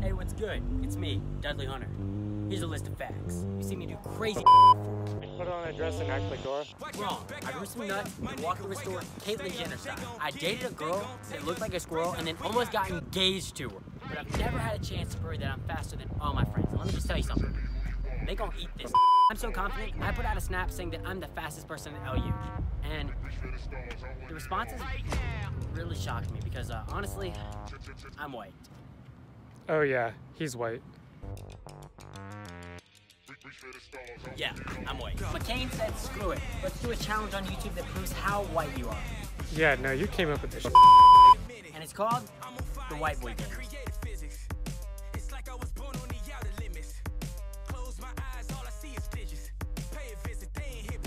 Hey, what's good? It's me, Dudley Hunter. Here's a list of facts. You see me do crazy I Put on a dress and act like Dora. wrong. I grew some nuts and walked through a store Caitlyn Jenner style. I dated a girl that looked like a squirrel and then almost got engaged to her. But I've never had a chance to prove that I'm faster than all my friends. And let me just tell you something. They gonna eat this. I'm so confident, I put out a snap saying that I'm the fastest person at LU. And the responses really shocked me because uh, honestly, I'm white. Oh yeah, he's white. Yeah, I'm white. McCain said, screw it. Let's do a challenge on YouTube that proves how white you are. Yeah, no, you came up with this. And it's called the White Boy Game.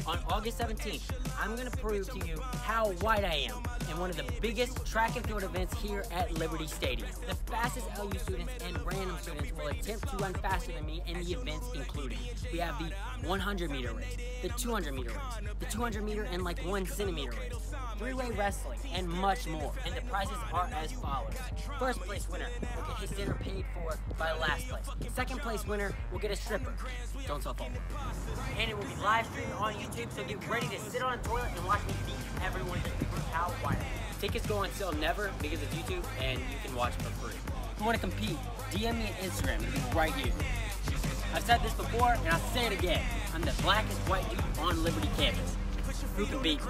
On August 17th, I'm gonna prove to you how white I am in one of the biggest track and field events here at Liberty Stadium. The fastest LU students and random students will attempt to run faster than me in the events included. We have the 100 meter race, the 200 meter race, the 200 meter and like one centimeter race, three-way wrestling, and much more. And the prizes are as follows. First place winner will get his dinner paid for by last place. Second place winner will get a stripper. Don't tell Paul. And it will be live streamed on YouTube, so get ready to sit on a toilet and watch me beat everyone to how white Tickets go on sale never because it's YouTube, and you can watch for free. If you want to compete, DM me on Instagram. It'll be right here. I've said this before, and I'll say it again. I'm the blackest white dude on Liberty campus. Who can beat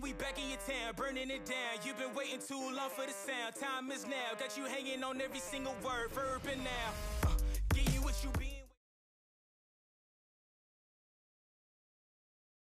we back in your town, burning it down. You've been waiting too long for the sound. Time is now, got you hanging on every single word, verb and now. Uh,